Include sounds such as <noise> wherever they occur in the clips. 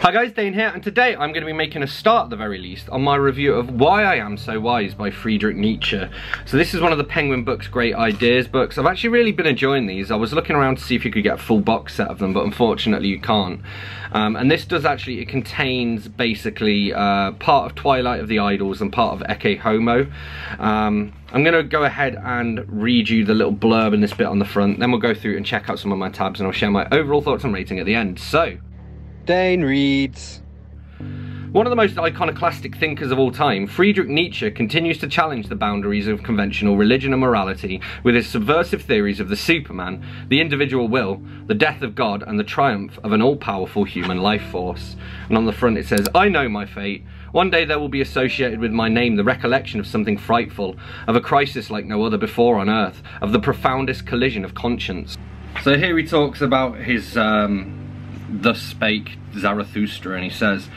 Hi guys, Dane here, and today I'm going to be making a start at the very least on my review of Why I Am So Wise by Friedrich Nietzsche. So this is one of the Penguin Books Great Ideas books. I've actually really been enjoying these. I was looking around to see if you could get a full box set of them, but unfortunately you can't. Um, and this does actually, it contains basically uh, part of Twilight of the Idols and part of Ecce Homo. Um, I'm going to go ahead and read you the little blurb in this bit on the front, then we'll go through and check out some of my tabs and I'll share my overall thoughts and rating at the end. So, Dane reads. One of the most iconoclastic thinkers of all time, Friedrich Nietzsche continues to challenge the boundaries of conventional religion and morality with his subversive theories of the Superman, the individual will, the death of God, and the triumph of an all-powerful human life force. And on the front it says, I know my fate. One day there will be associated with my name the recollection of something frightful, of a crisis like no other before on earth, of the profoundest collision of conscience. So here he talks about his um, Thus Spake Zarathustra, and he says,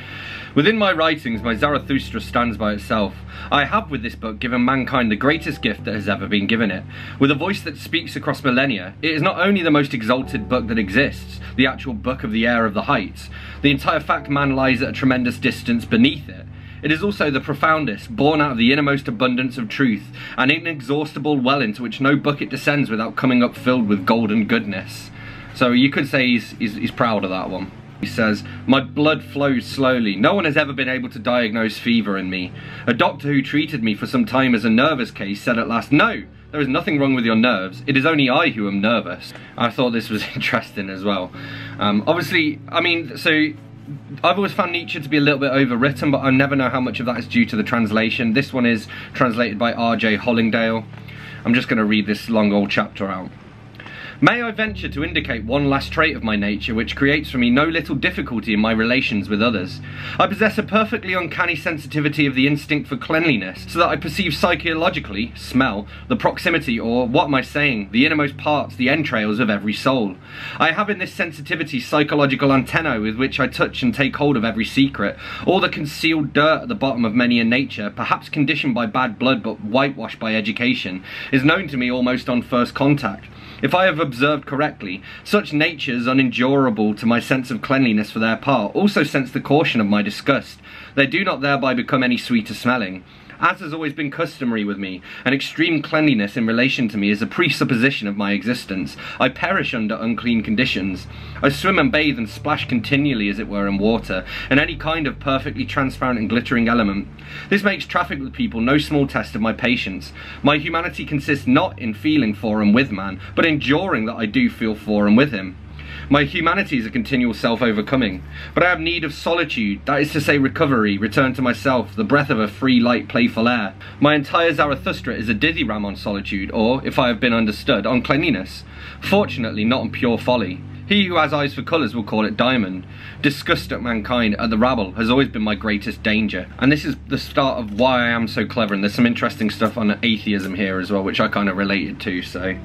Within my writings, my Zarathustra stands by itself. I have with this book given mankind the greatest gift that has ever been given it. With a voice that speaks across millennia, it is not only the most exalted book that exists, the actual book of the air of the heights, the entire fact man lies at a tremendous distance beneath it. It is also the profoundest, born out of the innermost abundance of truth, an inexhaustible well into which no bucket descends without coming up filled with golden goodness. So you could say he's, he's, he's proud of that one. He says, My blood flows slowly. No one has ever been able to diagnose fever in me. A doctor who treated me for some time as a nervous case said at last, No, there is nothing wrong with your nerves. It is only I who am nervous. I thought this was <laughs> interesting as well. Um, obviously, I mean, so I've always found Nietzsche to be a little bit overwritten, but I never know how much of that is due to the translation. This one is translated by R.J. Hollingdale. I'm just going to read this long old chapter out. May I venture to indicate one last trait of my nature which creates for me no little difficulty in my relations with others. I possess a perfectly uncanny sensitivity of the instinct for cleanliness, so that I perceive psychologically, smell, the proximity or, what am I saying, the innermost parts, the entrails of every soul. I have in this sensitivity psychological antennae with which I touch and take hold of every secret, all the concealed dirt at the bottom of many a nature, perhaps conditioned by bad blood but whitewashed by education, is known to me almost on first contact. If I have observed correctly, such natures unendurable to my sense of cleanliness for their part also sense the caution of my disgust. They do not thereby become any sweeter smelling. As has always been customary with me, an extreme cleanliness in relation to me is a presupposition of my existence. I perish under unclean conditions. I swim and bathe and splash continually, as it were, in water, in any kind of perfectly transparent and glittering element. This makes traffic with people no small test of my patience. My humanity consists not in feeling for and with man, but in enduring that I do feel for and with him. My humanity is a continual self-overcoming, but I have need of solitude, that is to say recovery, return to myself, the breath of a free, light, playful air. My entire Zarathustra is a dithyramb on solitude, or, if I have been understood, on cleanliness. Fortunately, not on pure folly. He who has eyes for colours will call it diamond. Disgust at mankind, at the rabble, has always been my greatest danger. And this is the start of why I am so clever, and there's some interesting stuff on atheism here as well, which I kind of related to, so...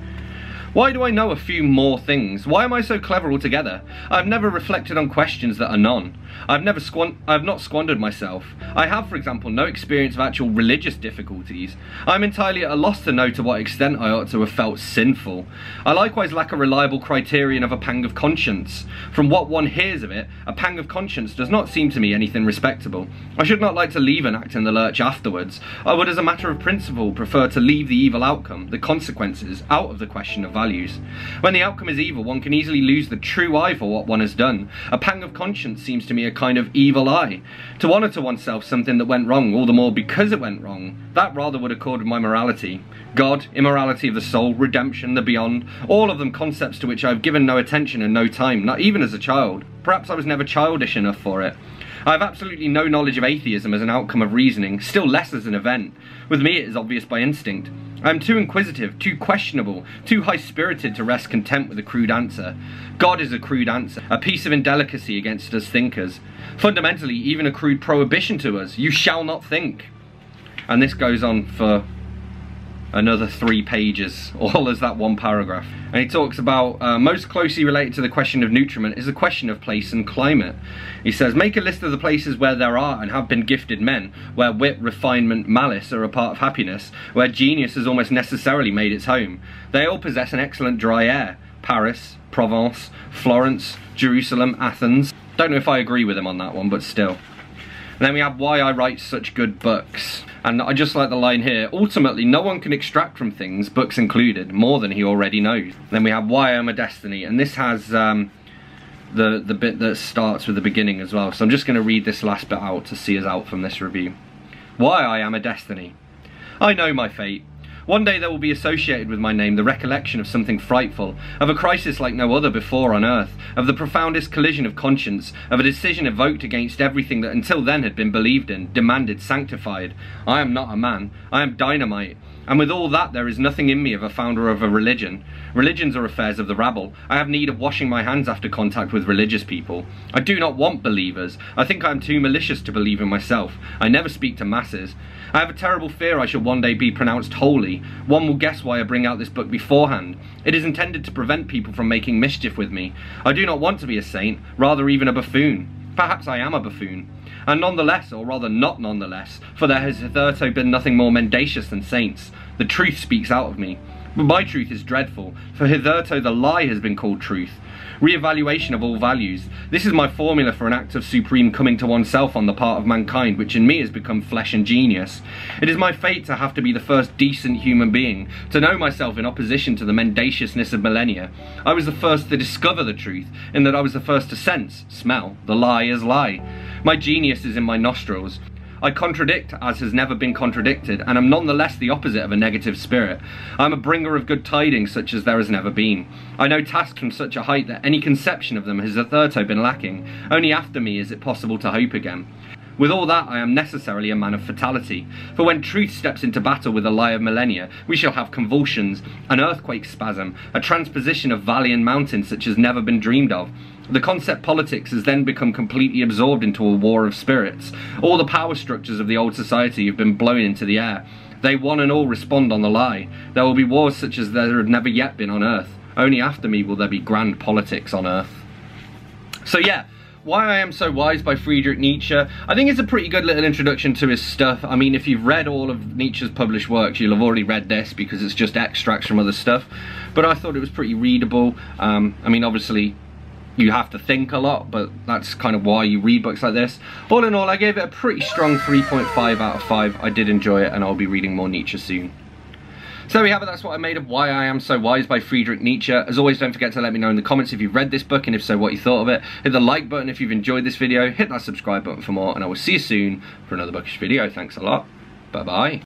Why do I know a few more things? Why am I so clever altogether? I've never reflected on questions that are none. I've never squan I've not squandered myself. I have, for example, no experience of actual religious difficulties. I'm entirely at a loss to know to what extent I ought to have felt sinful. I likewise lack a reliable criterion of a pang of conscience. From what one hears of it, a pang of conscience does not seem to me anything respectable. I should not like to leave an act in the lurch afterwards. I would, as a matter of principle, prefer to leave the evil outcome, the consequences, out of the question of values. When the outcome is evil, one can easily lose the true eye for what one has done. A pang of conscience seems to me a kind of evil eye. To honour to oneself something that went wrong, all the more because it went wrong, that rather would accord with my morality. God, immorality of the soul, redemption, the beyond, all of them concepts to which I have given no attention and no time, not even as a child. Perhaps I was never childish enough for it. I have absolutely no knowledge of atheism as an outcome of reasoning, still less as an event. With me it is obvious by instinct. I am too inquisitive, too questionable, too high-spirited to rest content with a crude answer. God is a crude answer, a piece of indelicacy against us thinkers. Fundamentally, even a crude prohibition to us, you shall not think. And this goes on for another three pages, <laughs> all as that one paragraph. And he talks about, uh, most closely related to the question of nutriment is the question of place and climate. He says, make a list of the places where there are and have been gifted men, where wit, refinement, malice are a part of happiness, where genius has almost necessarily made its home. They all possess an excellent dry air. Paris, Provence, Florence, Jerusalem, Athens. Don't know if I agree with him on that one, but still. And then we have Why I Write Such Good Books. And I just like the line here, ultimately no one can extract from things, books included, more than he already knows. Then we have Why I Am a Destiny, and this has um, the, the bit that starts with the beginning as well. So I'm just going to read this last bit out to see us out from this review. Why I Am a Destiny. I know my fate. One day there will be associated with my name the recollection of something frightful, of a crisis like no other before on earth, of the profoundest collision of conscience, of a decision evoked against everything that until then had been believed in, demanded, sanctified. I am not a man, I am dynamite. And with all that, there is nothing in me of a founder of a religion. Religions are affairs of the rabble. I have need of washing my hands after contact with religious people. I do not want believers. I think I am too malicious to believe in myself. I never speak to masses. I have a terrible fear I shall one day be pronounced holy. One will guess why I bring out this book beforehand. It is intended to prevent people from making mischief with me. I do not want to be a saint, rather even a buffoon. Perhaps I am a buffoon. And nonetheless, or rather not nonetheless, for there has hitherto been nothing more mendacious than saints. The truth speaks out of me. But my truth is dreadful, for hitherto the lie has been called truth. Re-evaluation of all values. This is my formula for an act of supreme coming to oneself on the part of mankind, which in me has become flesh and genius. It is my fate to have to be the first decent human being, to know myself in opposition to the mendaciousness of millennia. I was the first to discover the truth, in that I was the first to sense, smell, the lie as lie. My genius is in my nostrils. I contradict as has never been contradicted, and am nonetheless the opposite of a negative spirit. I am a bringer of good tidings such as there has never been. I know tasks from such a height that any conception of them has hitherto been lacking. Only after me is it possible to hope again. With all that, I am necessarily a man of fatality. For when truth steps into battle with the lie of millennia, we shall have convulsions, an earthquake spasm, a transposition of valley and mountain such as never been dreamed of. The concept politics has then become completely absorbed into a war of spirits. All the power structures of the old society have been blown into the air. They one and all respond on the lie. There will be wars such as there have never yet been on earth. Only after me will there be grand politics on earth. So yeah, why I Am So Wise by Friedrich Nietzsche. I think it's a pretty good little introduction to his stuff. I mean, if you've read all of Nietzsche's published works, you'll have already read this because it's just extracts from other stuff. But I thought it was pretty readable. Um, I mean, obviously, you have to think a lot, but that's kind of why you read books like this. All in all, I gave it a pretty strong 3.5 out of 5. I did enjoy it, and I'll be reading more Nietzsche soon. So there we have it, that's what I made of Why I Am So Wise by Friedrich Nietzsche. As always, don't forget to let me know in the comments if you've read this book and if so, what you thought of it. Hit the like button if you've enjoyed this video, hit that subscribe button for more, and I will see you soon for another bookish video. Thanks a lot. Bye-bye.